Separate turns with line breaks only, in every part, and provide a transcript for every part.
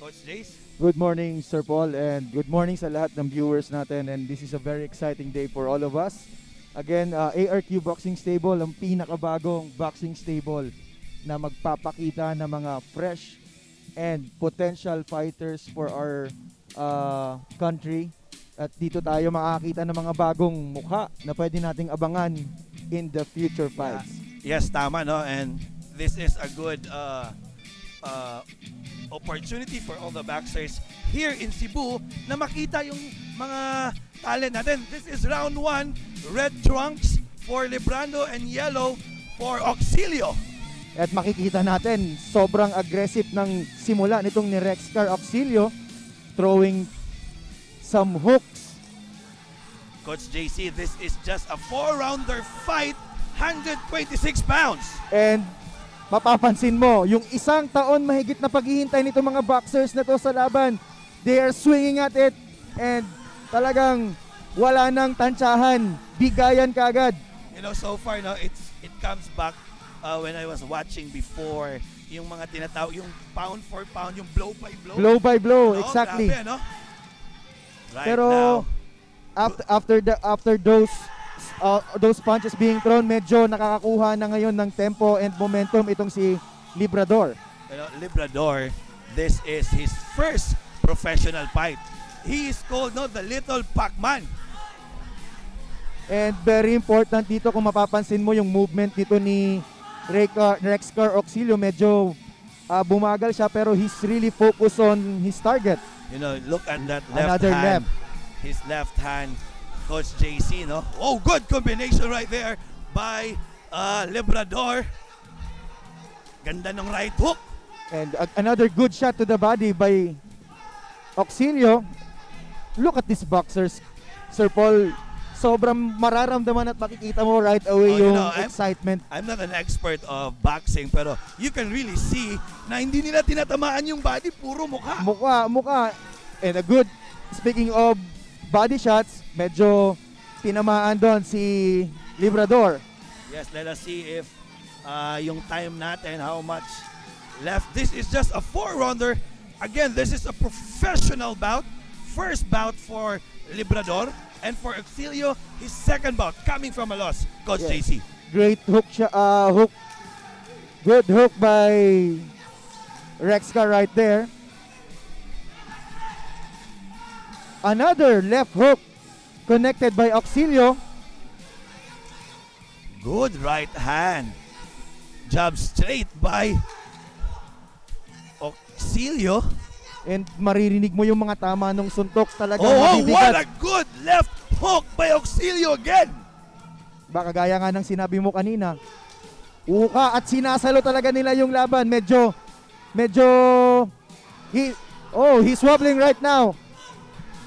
Coach Jace?
Good morning, Sir Paul, and good morning sa lahat ng viewers natin. And this is a very exciting day for all of us. Again, uh, ARQ Boxing Stable, ang pinakabagong boxing stable na magpapakita ng mga fresh and potential fighters for our uh, country. At dito tayo makakita ng mga bagong mukha na pwede nating abangan in the future fights.
Yes, tama, no? And this is a good uh, uh, opportunity for all the boxers here in Cebu na makita yung mga talent natin. This is round one, red trunks for Librando and yellow for Auxilio.
At makikita natin, sobrang aggressive ng simula nitong ni Rexcar Auxilio, throwing some hooks.
Coach JC, this is just a four-rounder fight, 126 pounds.
And mapapansin mo, yung isang taon mahigit na paghihintay nito mga boxers na to sa laban, they are swinging at it and talagang wala nang tansyahan, bigayan kagad.
You know, so far, no, it's it comes back uh, when I was watching before yung mga tinatawag, yung pound for pound, yung blow by blow.
Blow by blow,
No,
exactly.
Grabe, no? Right
Pero
now,
after after the after those uh, those punches being thrown, medyo nakakakuha na ngayon ng tempo and momentum itong si Librador.
you know, Librador, this is his first professional fight. He is called no the little Pac-Man.
And very important dito kung mapapansin mo yung movement dito ni Rexcar, Rexcar Auxilio, medyo uh, bumagal siya pero he's really focused on his target.
You know, look at that left
Another
hand.
left.
His left hand, Coach JC, no? Oh, good combination right there by uh, Librador. Ganda ng right hook.
And a- another good shot to the body by Auxilio. Look at these boxers, Sir Paul. Sobrang mararamdaman at makikita mo right away
Oh, you
yung
know, I'm-
excitement.
I'm not an expert of boxing, pero you can really see na hindi nila tinatamaan yung body, puro mukha.
Mukha, mukha. And a good, speaking of body shots, medyo tinamaan doon si Librador.
Yes, let us see if uh, yung time natin, how much left. This is just a four-rounder. Again, this is a professional bout. First bout for Librador. And for Auxilio, his second bout coming from a loss. Coach
Yes.
JC.
Great hook siya, uh, hook. Good hook by Rexcar right there. Another left hook connected by Auxilio.
Good right hand. Jab straight by Auxilio.
And maririnig mo yung mga tama ng suntok talaga
Oh, oh, what a good left hook by Auxilio again.
Baka gaya nga ng sinabi mo kanina. Uka at sinasalo talaga nila yung laban. Medyo, medyo, he, oh, he's wobbling right now.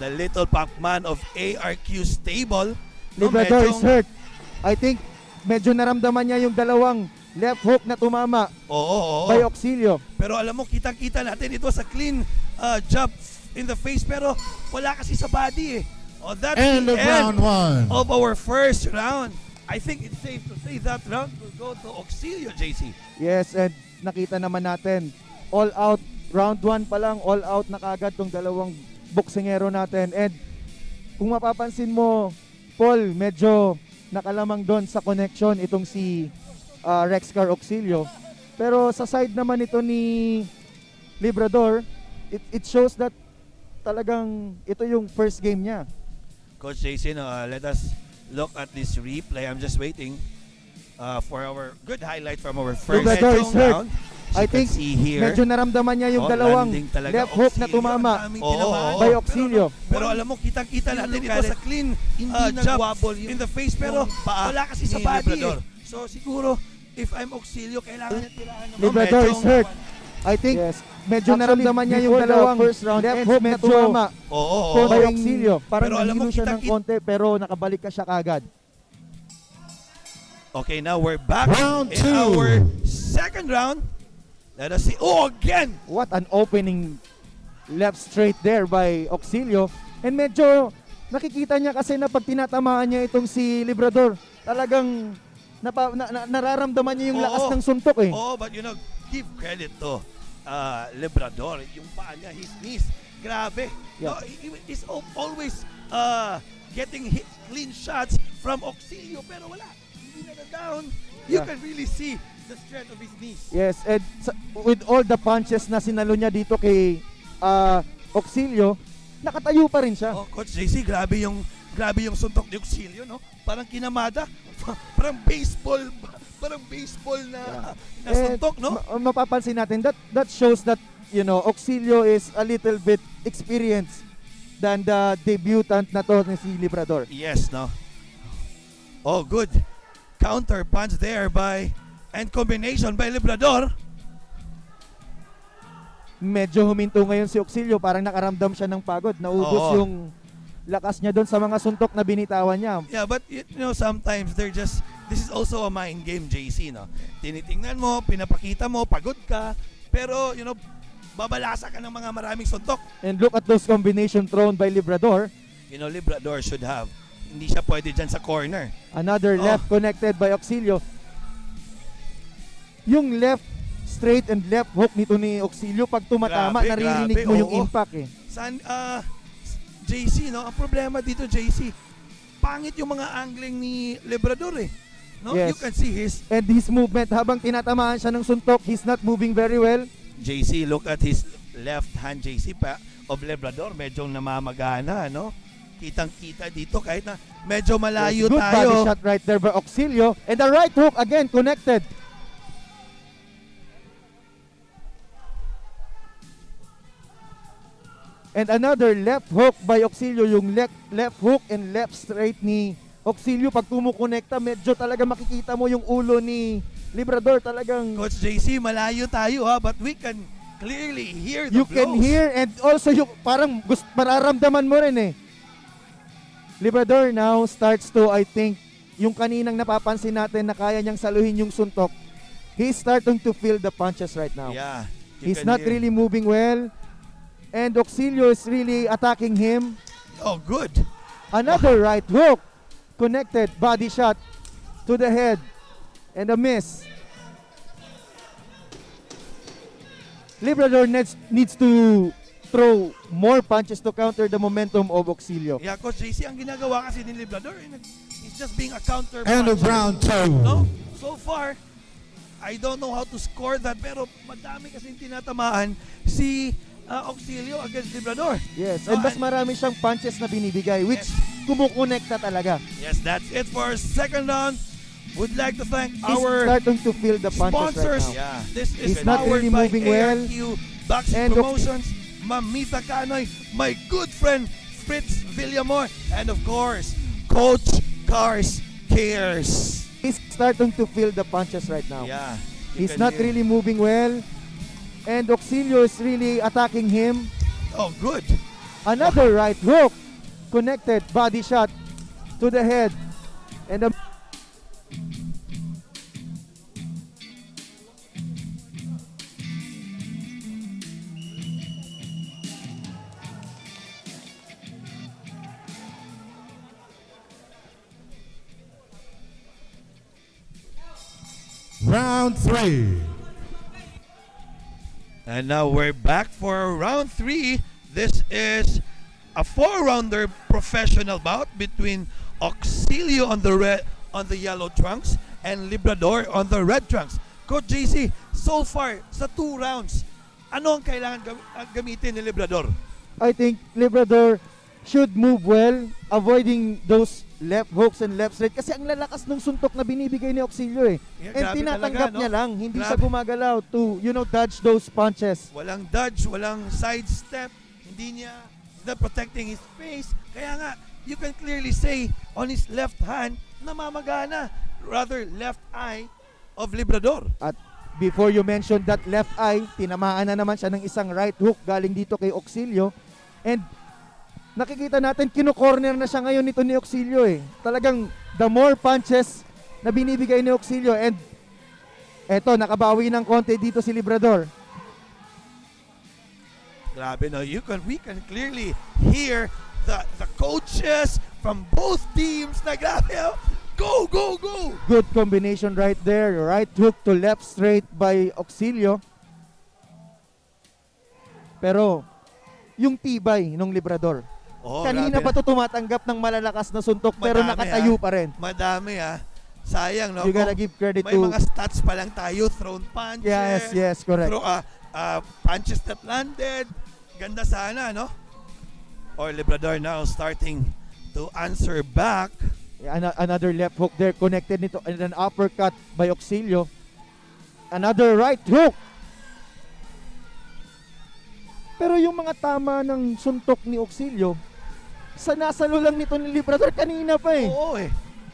The little Pac-Man of ARQ stable. No,
Librador
medyong-
is hurt. I think medyo naramdaman niya yung dalawang left hook na tumama
Oo, oo, oo.
by Auxilio.
Pero alam mo, kitang-kita natin ito sa clean uh, jab in the face pero wala kasi sa body eh. Oh, that's
End
the
of round one.
of our first round. I think it's safe to say that round will go to Auxilio, JC.
Yes, and nakita naman natin all out round 1 pa lang all out na kagad tong dalawang boksingero natin. And kung mapapansin mo, Paul, medyo nakalamang doon sa connection itong si uh, Rexcar Auxilio. Pero sa side naman ito ni Librador, it, it shows that talagang ito yung first game niya.
Coach no, uh, let us look at this replay. I'm just waiting uh, for our good highlight from our first
Librador is hurt. I think. Medyo naramdaman niya yung
Oh,
dalawang left hook na tumama
oo,
by. Auxilio.
Pero alam mo, kitang-kita natin ito sa clean
hindi
uh, jab
nagwabble yung-
in the face pero wala kasi sa body eh. So siguro, if I'm Auxilio, kailangan niya tirahan ng
Librador is hurt. I think
Yes.
medyo
Actually,
naramdaman niya yung dalawang
first round
left hook na
medyo-
tumama
Oo, oo, oo.
by Auxilio. Parang
Pero alam mo,
siya ng konti pero nakabalik ka siya kagad.
Okay, now we're back
Round
in
two.
our second round. Let us see. Oh, again!
What an opening left straight there by Auxilio. And medyo nakikita niya kasi na pag tinatamaan niya itong si Librador, talagang napa, na, na- nararamdaman niya yung
Oo.
lakas ng suntok eh.
Oh, but you know, give credit to uh, Labrador. Yung paa niya, his knees. Grabe.
Yeah.
No, he, he is al- always uh, getting hit, clean shots from Auxilio pero wala. Hindi na down. You
Yeah.
can really see the strength of his knees.
Yes, and sa- with all the punches na sinalo niya dito kay ah, Auxilio, nakatayo pa rin siya.
Oh, Coach JC, grabe yung grabe yung suntok ni Auxilio, no? Parang kinamada, parang baseball, parang baseball na, na
And
suntok, no?
ma- mapapansin natin that that shows that you know Auxilio is a little bit experienced than the debutant na to ni si Librador.
Yes, no? Oh, good. Counter punch there by and combination by Librador.
Medyo huminto ngayon si Auxilio, parang nakaramdam siya ng pagod. Naubos
Oo.
yung lakas niya doon sa mga suntok na binitawan niya.
Yeah, but you know, sometimes they're just, this is also a mind game, JC, no? Tinitingnan mo, pinapakita mo, pagod ka, pero, you know, babalasa ka ng mga maraming suntok.
And look at those combination thrown by Librador.
You know, Librador should have. Hindi siya pwede dyan sa corner.
Another
Oh.
left connected by Auxilio. Yung left straight and left hook nito ni Auxilio, pag tumatama,
Grabe,
naririnig
grabe,
mo yung
oo.
impact eh.
San, ah, JC, no? Ang problema dito, JC, pangit yung mga angling ni Librador eh. No?
Yes.
You can see his
And his movement, habang tinatamaan siya ng suntok, he's not moving very well.
JC, look at his left hand JC pa of Labrador, medyo namamagana, no? Kitang-kita dito kahit na medyo malayo
Yes, good
tayo.
body shot right there by Auxilio. And the right hook again connected. And another left hook by Auxilio, yung left, left hook and left straight ni Auxilio. Pag kumukonekta, medyo talaga makikita mo yung ulo ni Librador. Talagang
Coach JC, malayo tayo ha, but we can clearly hear the
you can
blows.
hear and also yung parang gust, mararamdaman mo rin eh. Librador now starts to I think yung kaninang napapansin natin na kaya niyang saluhin yung suntok. He's starting to feel the punches right now.
Yeah.
He's
can
not
hear.
really moving well. And Auxilio is really attacking him.
Oh, good.
Another right hook. Connected. Body shot to the head. And a miss. Librador needs, needs to throw more punches to counter the momentum of Auxilio.
Yeah, Coach JC, ang ginagawa kasi ni Librador, eh, nag- he's just being a counter
of
puncher.
round two.
No? So far, I don't know how to score that, pero madami kasing tinatamaan si uh, Auxilio against Librador.
Yes,
No,
and mas marami siyang punches na binibigay which
Yes.
kumukonekta talaga.
Yes, that's it for our second round. Would like to thank
He's
our
starting to feel the punches
sponsors.
right now.
This is
He's not really moving well.
ARQ Boxing
And
Promotions, Mamita Canoy, my good friend Fritz Villamor, and of course, Coach Cars Cares.
He's starting to feel the punches right now.
Yeah.
He's not
hear-
really moving well. And Auxilio is really attacking him.
Oh, good.
Another right hook. Connected. Body shot to the head. And a
Round three.
And now we're back for round three. This is a four-rounder professional bout between Auxilio on the red on the yellow trunks and Librador on the red trunks. Coach JC, so far sa two rounds, ano ang kailangan gam- gamitin ni Librador?
I think Librador should move well, avoiding those left hooks and left straight. Kasi ang lalakas ng suntok na binibigay ni Auxilio eh.
Yeah,
And tinatanggap
talaga, no?
niya lang. Hindi siya
Grabe.
gumagalaw to, you know, dodge those punches.
Walang dodge, walang sidestep, hindi niya he's not protecting his face. Kaya nga, you can clearly say on his left hand, namamagana. Rather, left eye of Librador.
At before you mentioned that left eye, tinamaan na naman siya ng isang right hook galing dito kay Auxilio. And nakikita natin, kino-corner na siya ngayon nito ni Auxilio eh. Talagang the more punches na binibigay ni Auxilio and eto, nakabawi ng konti dito si Librador.
Grabe no, you can we can clearly hear the the coaches from both teams na grabe. oh. Go, go, go.
Good combination right there. Right hook to left straight by Auxilio. Pero, yung tibay ng Librador.
Oh,
Kanina
grabe.
pa to tumatanggap ng malalakas na suntok pero
Madami,
nakatayo
ah.
pa rin.
Madami ah. Sayang, no?
You gotta give credit
may
to...
mga stats pa lang tayo. Thrown punches.
Yes, yes, correct.
Throw, ah, ah, punches that landed. Ganda sana, no? Or Librador now starting to answer back.
Ana- Another left hook there connected nito and an uppercut by Auxilio. Another right hook. Pero yung mga tama ng suntok ni Auxilio, sa nasalo lang nito ni Librador kanina pa eh.
Oo eh.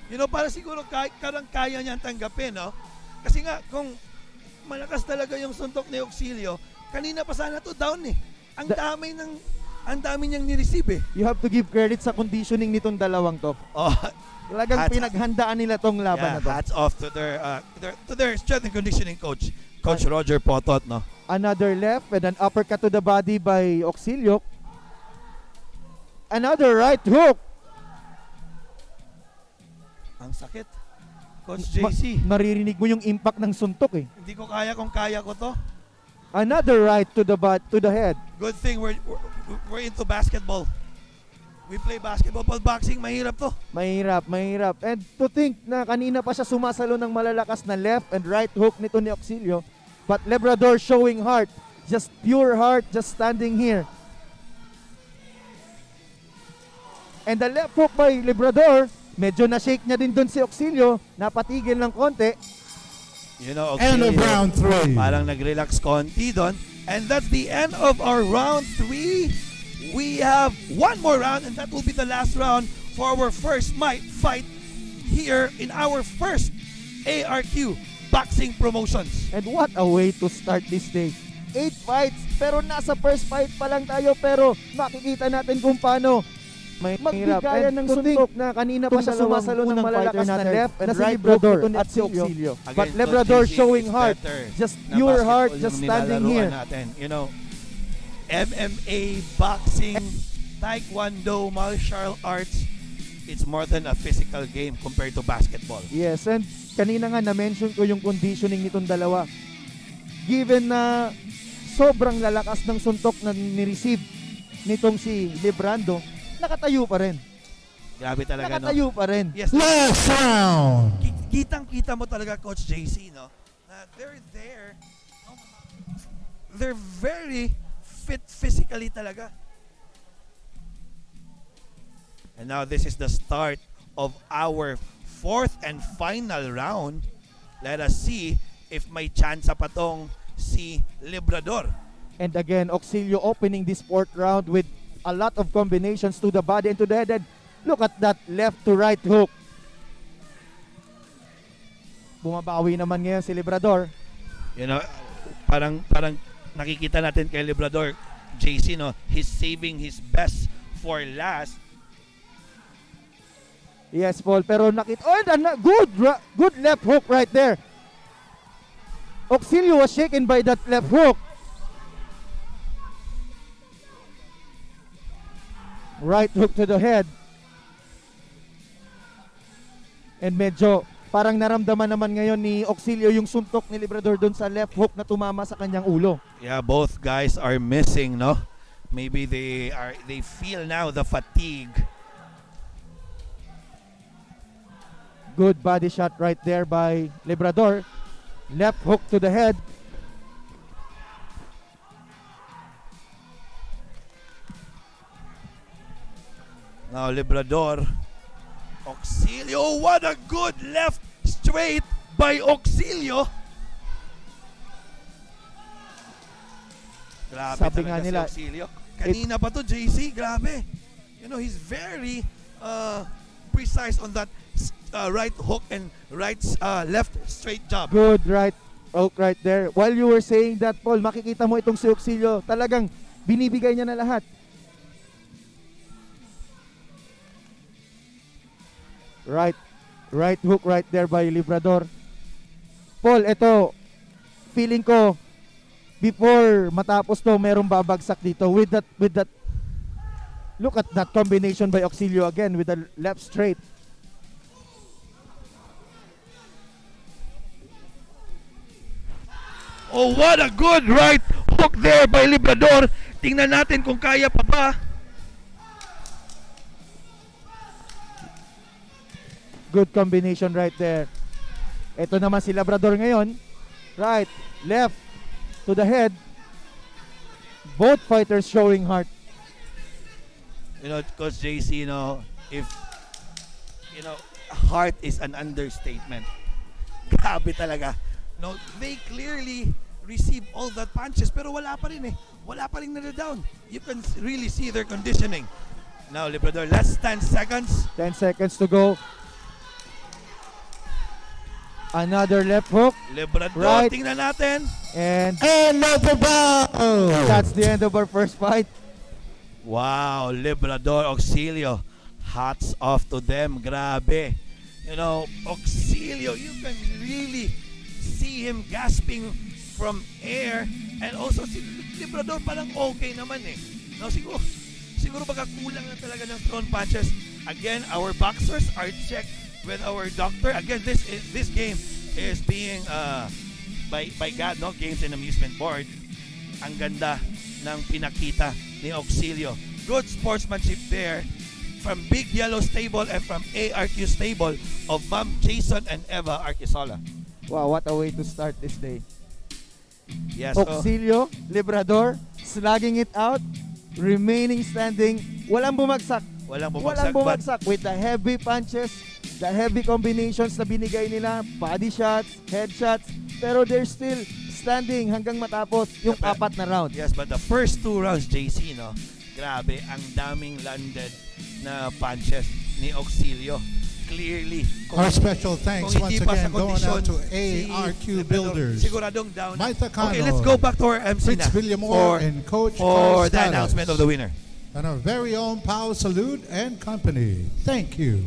You know, para siguro kay, karang kaya niyang tanggapin, no? Kasi nga, kung malakas talaga yung suntok ni Auxilio, kanina pa sana to down eh. Ang
Da-
dami ng, ang dami niyang ni-receive eh.
You have to give credit sa conditioning nitong dalawang to.
Oh,
Talagang
Hats-
pinaghandaan nila tong laban
yeah,
na to.
hats off to their, uh, their, to their strength and conditioning coach, Coach Roger Potot, no?
Another left and an uppercut to the body by Auxilio. Another right hook.
Ang sakit. Coach
Ma-
JC,
maririnig mo yung impact ng suntok eh.
hindi ko kaya kung kaya ko to.
Another right to the butt, to the head.
Good thing we're, we're, we're into basketball. We play basketball, but boxing, mahirap to.
Mahirap, mahirap. And to think na kanina pa siya sumasalo ng malalakas na left and right hook nito ni Auxilio. But Labrador showing heart. Just pure heart, just standing here. And the left hook by Labrador, medyo na-shake niya din doon si Auxilio. Napatigil ng konti.
You know,
End of
Auxilio,
round three.
parang nag-relax konti doon. And that's the end of our round three. We have one more round and that will be the last round for our first might fight here in our first ARQ boxing promotions.
And what a way to start this day. Eight fights, pero nasa first fight pa lang tayo, pero makikita natin kung paano may magbigayan ng suntok na kanina pa siya sumasalo ng malalakas na left and right Labrador at si Auxilio. But Labrador showing heart, just pure heart, just standing here.
Natin. You know, MMA, boxing, taekwondo, martial arts, it's more than a physical game compared to basketball.
Yes, and kanina nga na-mention ko yung conditioning nitong dalawa. Given na sobrang lalakas ng suntok na ni-receive nitong si Librando, nakatayo pa rin.
Grabe talaga, no?
Nakatayo pa rin.
Yes,
Last round.
ki- kitang-kita mo talaga, Coach JC, no? Na they're there. no? They're very fit physically talaga. And now this is the start of our fourth and final round. Let us see if may chance pa tong si Librador.
And again, Auxilio opening this fourth round with a lot of combinations to the body and to the head. And look at that left to right hook. Bumabawi naman ngayon si Librador.
You know, parang parang nakikita natin kay Librador, JC, no? He's saving his best for last.
Yes, Paul. Pero nakita... Oh, and good, good left hook right there. Auxilio was shaken by that left hook. Right hook to the head. And medyo parang naramdaman naman ngayon ni Auxilio yung suntok ni Librador doon sa left hook na tumama sa kanyang ulo.
Yeah, both guys are missing, no? Maybe they are they feel now the fatigue.
Good body shot right there by Librador. Left hook to the head.
Now Librador, Auxilio, what a good left straight by Auxilio. Grabe
Sabi nga
si
nila,
Auxilio. Kanina pa to, JC, grabe. You know, he's very uh, precise on that uh, right hook and right uh, left straight jab.
Good right hook right there. While you were saying that, Paul, makikita mo itong si Auxilio, talagang binibigay niya na lahat. Right, right hook right there by Librador. Paul, ito, feeling ko, before matapos to, merong babagsak dito with that, with that, look at that combination by Auxilio again with the left straight.
Oh, what a good right hook there by Librador. Tingnan natin kung kaya pa ba.
Good combination right there. Ito naman si Labrador ngayon. Right, left, to the head. Both fighters showing heart.
You know, Coach JC, you know, if, you know, heart is an understatement. Grabe talaga. No, they clearly receive all that punches pero wala pa rin eh. Wala pa rin down. You can really see their conditioning. Now, Librador, last 10 seconds.
10 seconds to go. Another left hook.
Librador,
Right.
tingnan natin.
And
Another bout.
that's the end of our first fight.
Wow, Librador, Auxilio. Hats off to them. Grabe. You know, Auxilio, you can really see him gasping from air. And also, si Librador parang okay naman eh. No, siguro, siguro baka kulang na talaga ng thrown punches. Again, our boxers are checked with our doctor. Again, this is, this game is being uh, by by God, no? Games and Amusement Board ang ganda ng pinakita ni Auxilio. Good sportsmanship there from Big Yellow Stable and from ARQ Stable of Ma'am Jason and Eva Arquisola.
Wow, what a way to start this day.
Yes, so,
Auxilio, Librador, slugging it out, remaining standing, walang bumagsak.
walang
Walang
bumagsak. but
bumagsak with the heavy punches, the heavy combinations na binigay nila, body shots, head shots, pero they're still standing hanggang matapos yung
Yeah, but-
apat na round.
Yes, but the first two rounds, JC, no? Grabe, ang daming landed na punches ni Auxilio. Clearly. kung-
Our special thanks once again going out to
si
ARQ
Librador,
Builders,
Siguradong down. na.
Mike Tacano,
Okay, let's go back to our MC
Fritz
na
Villamor,
for,
and Coach
for
Carl
the announcement of the winner.
and our very own Pow Salute and Company. Thank you.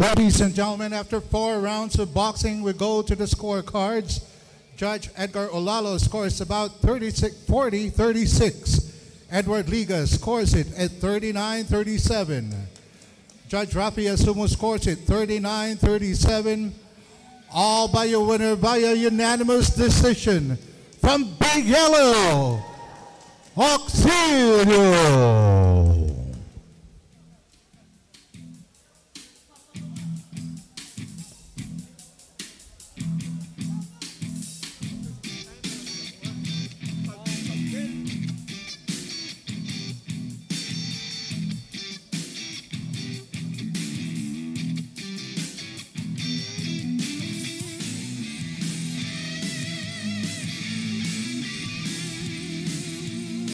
Ladies and gentlemen, after four rounds of boxing, we go to the scorecards. Judge Edgar Olalo scores about 36, 40 36. Edward Liga scores it at 39 37. Judge Rafael Sumo scores it 39 37. All by your winner by a unanimous decision from Big Yellow, Auxilio.